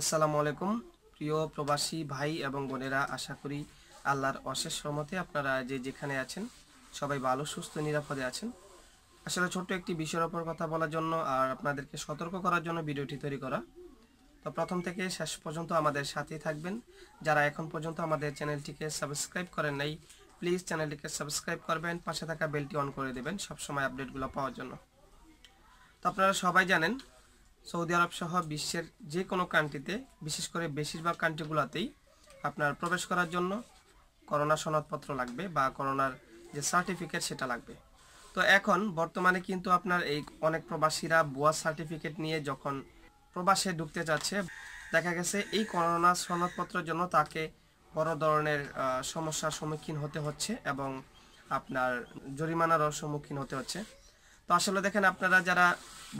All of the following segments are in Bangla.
আসসালামু আলাইকুম। প্রিয় প্রবাসী ভাই এবং বোনেরা, আশা করি আল্লাহর অশেষ রহমতে আপনারা যে যেখানে আছেন, সবাই ভালো, সুস্থ, নিরাপদে আছেন। আসলে ছোট্ট একটি বিষয়ের ওপর কথা বলার জন্য আর আপনাদেরকে সতর্ক করার জন্য ভিডিওটি তৈরি করা। তো প্রথম থেকে শেষ পর্যন্ত আমাদের সাথেই থাকবেন। যারা এখন পর্যন্ত আমাদের চ্যানেলটিকে সাবস্ক্রাইব করেন নাই, প্লিজ চ্যানেলটিকে সাবস্ক্রাইব করবেন, পাশে থাকা বেলটি অন করে দেবেন সবসময় আপডেটগুলো পাওয়ার জন্য। তো আপনারা সবাই জানেন সৌদি আরব সহ বিশ্বের যে কোনো কান্ট্রিতে বিশেষ করে বেশিরভাগ কান্ট্রিগুলোতেই আপনার প্রবেশ করার জন্য করোনা সনদপত্র লাগবে বা করোনার যে সার্টিফিকেট সেটা লাগবে। তো এখন বর্তমানে কিন্তু আপনার এই অনেক প্রবাসীরা ভুয়া সার্টিফিকেট নিয়ে যখন প্রবাসে ঢুকতে যাচ্ছে, দেখা গেছে এই করোনা সনদপত্রের জন্য তাকে বড় ধরনের সমস্যার সম্মুখীন হতে হচ্ছে এবং আপনার জরিমানারও সম্মুখীন হতে হচ্ছে। তো আসলে দেখেন আপনারা যারা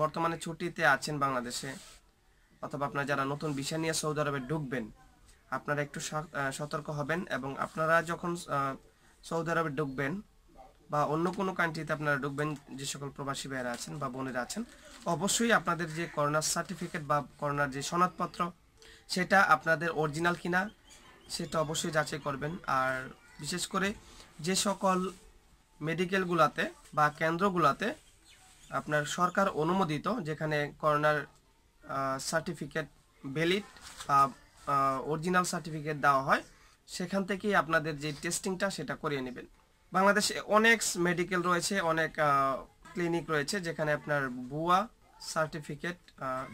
বর্তমানে ছুটিতে আছেন বাংলাদেশে, অথবা আপনারা যারা নতুন বিষয় নিয়ে সৌদি আরবে ঢুকবেন, আপনারা একটু সতর্ক হবেন এবং আপনারা যখন সৌদি আরবে ঢুকবেন বা অন্য কোনো কান্ট্রিতে আপনারা ঢুকবেন, যে সকল প্রবাসী ভাইয়েরা আছেন বা বোনেরা আছেন, অবশ্যই আপনাদের যে করোনার সার্টিফিকেট বা করোনার যে সনদপত্র, সেটা আপনাদের অরিজিনাল কিনা, সেটা অবশ্যই যাচাই করবেন। আর বিশেষ করে যে সকল মেডিকেলগুলাতে বা কেন্দ্রগুলাতে আপনার সরকার অনুমোদিত, যেখানে করোনার সার্টিফিকেট ভ্যালিড বা অরিজিনাল সার্টিফিকেট দেওয়া হয়, সেখান থেকেই আপনাদের যে টেস্টিংটা সেটা করিয়ে নেবেন। বাংলাদেশে অনেক মেডিকেল রয়েছে, অনেক ক্লিনিক রয়েছে, যেখানে আপনার বুয়া সার্টিফিকেট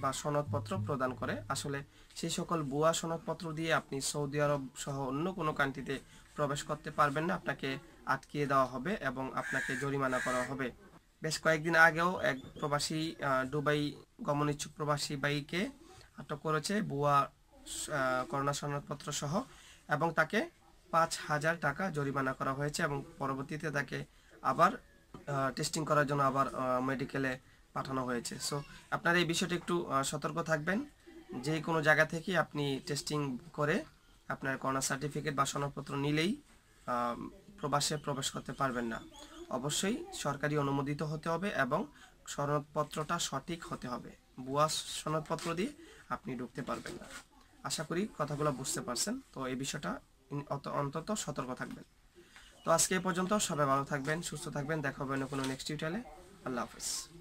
বা সনদপত্র প্রদান করে। আসলে সেই সকল বুয়া সনদপত্র দিয়ে আপনি সৌদি আরব সহ অন্য কোনো কান্ট্রিতে প্রবেশ করতে পারবেন না। আপনাকে আটকিয়ে দেওয়া হবে এবং আপনাকে জরিমানা করা হবে। বেশ কয়েকদিন আগেও এক প্রবাসী দুবাই গমন ইচ্ছুক প্রবাসী বাইকে আটক করেছে বুয়া করোনা সনদপত্র সহ এবং তাকে পাঁচ হাজার টাকা জরিমানা করা হয়েছে এবং পরবর্তীতে তাকে আবার টেস্টিং করার জন্য আবার মেডিকেলে পাঠানো হয়েছে। সো আপনারা এই বিষয়টি একটু সতর্ক থাকবেন। যে কোনো জায়গা থেকে আপনি টেস্টিং করে আপনার করোনা সার্টিফিকেট বা সনদপত্র নিলেই প্রবাসে প্রবেশ করতে পারবেন না। অবশ্যই সরকারি অনুমোদিত হতে হবে এবং সনদপত্রটা সঠিক হতে হবে। বুয়া সনদপত্র দিয়ে আপনি ঢুকতে পারবেন না। আশা করি কথাগুলো বুঝতে পারছেন। তো এই বিষয়টা অন্তত সতর্ক থাকবেন। তো আজকে এই পর্যন্ত সবাই ভালো থাকবেন, সুস্থ থাকবেন। দেখা হবে কোনো নেক্সট টিউটালে আল্লাহ হাফেজ।